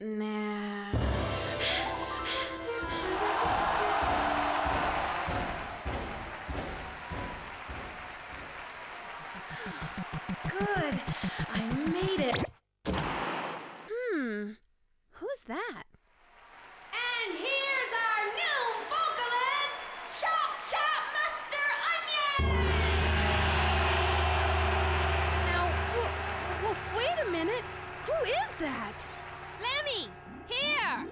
nah. Good. I made it. Hmm. Who's that? And here's our new vocalist, Chop Chop Master Onion! Now, wait a minute. Who is that? Lammy, here!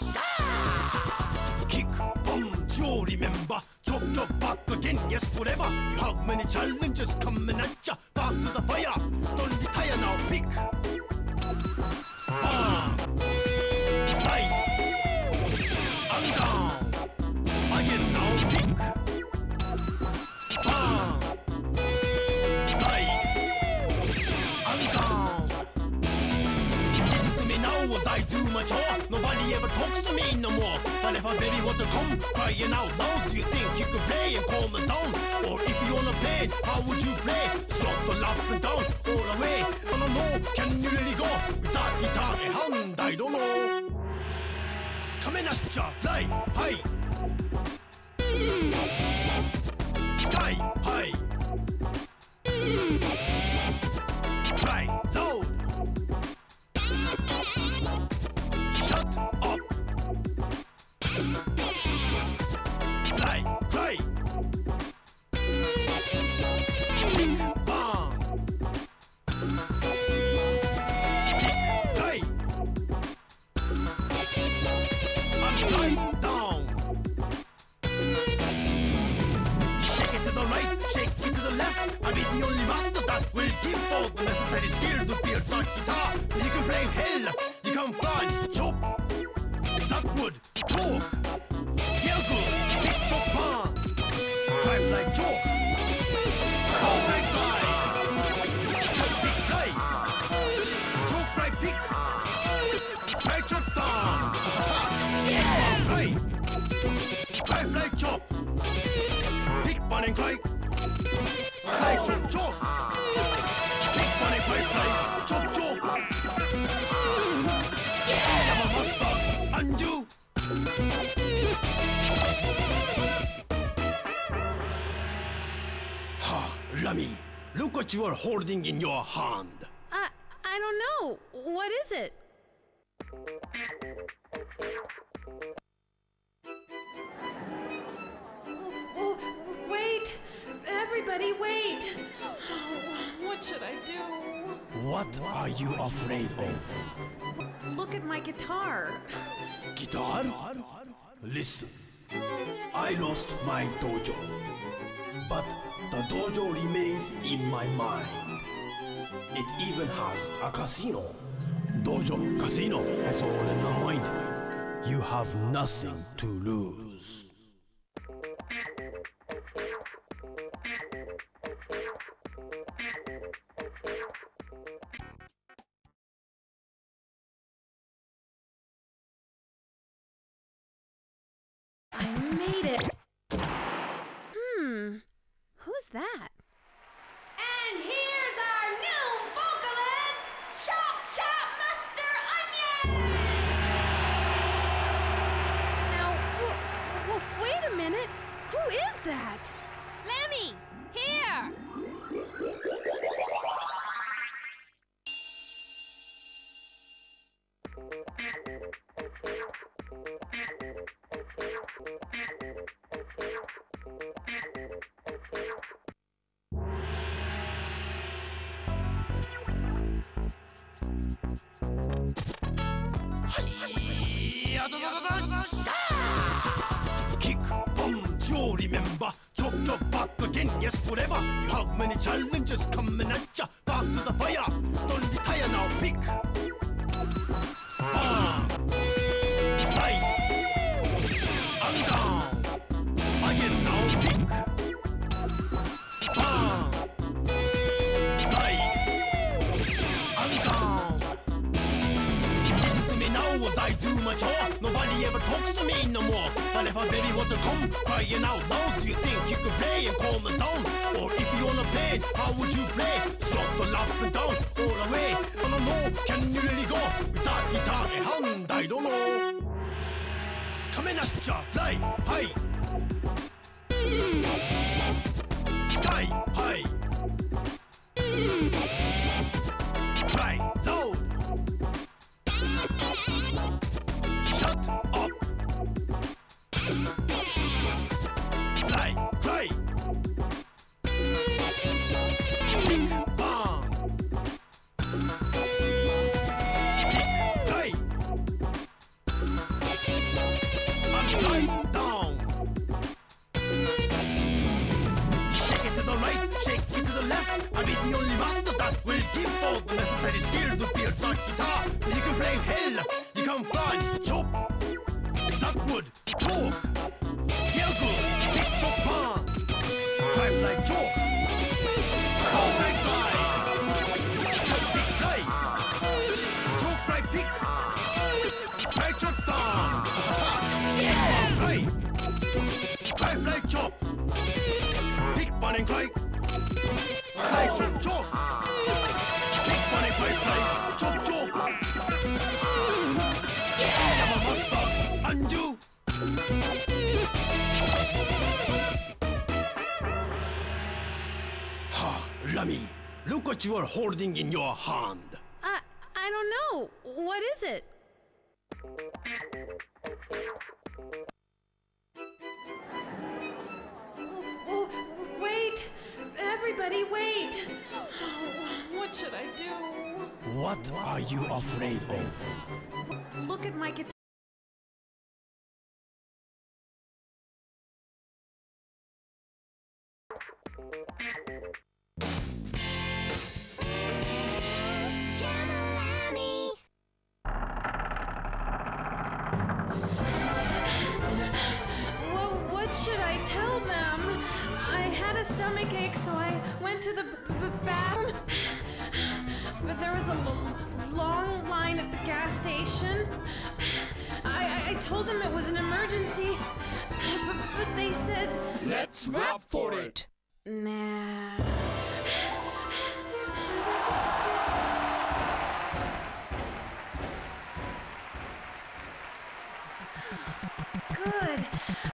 Kick, again, yes, forever. You have many challenges coming at ya. Faster I do my chore. Nobody ever talks to me no more. But if I really want to come crying out loud, do you think you could play and calm it down? Or if you wanna play, how would you play? Throttle up and down, all away. I don't know, can you really go without guitar in hand? I don't know. Coming at ya, fly high. Sky high. Bun and cry, cry chop chalk, pick bun and cry chop chalk. I'm a master, and. Ha, Lammy, look what you are holding in your hand. I I don't know. What is it? Are you afraid of? Look at my guitar. Guitar? Listen, I lost my dojo, but the dojo remains in my mind. It even has a casino. Dojo, casino, it's all in my mind. You have nothing to lose. I made it. Hmm. Who's that? And here's our new vocalist, Chop Chop Master Onion! Now, wait a minute. Who is that? Lammy, here! はいやだだだだしキックボンジョーリメンバー Talk to back again, yes forever You have many challenges coming at ya Faster the fire, don't retire now, pick Nobody ever talks to me no more. But if I baby want to come crying out loud, do you think you could play and calm it down? Or if you wanna play, how would you play? Slot up and down, all away. I don't know, can you really go without guitar in hand? I don't know. Coming at ya, fly high. Sky high. And cry, cry chop chop, one and cry fly, chop chop. I am a master, and. Ha, Lammy, look what you are holding in your hand. I I don't know. What is it? You afraid of? Look at my guitar. What should I tell them? I had a stomach ache, so I went to the bathroom. But there was a l- long line at the gas station. I, I, I told them it was an emergency, but, but they said, Let's rap for it. nah.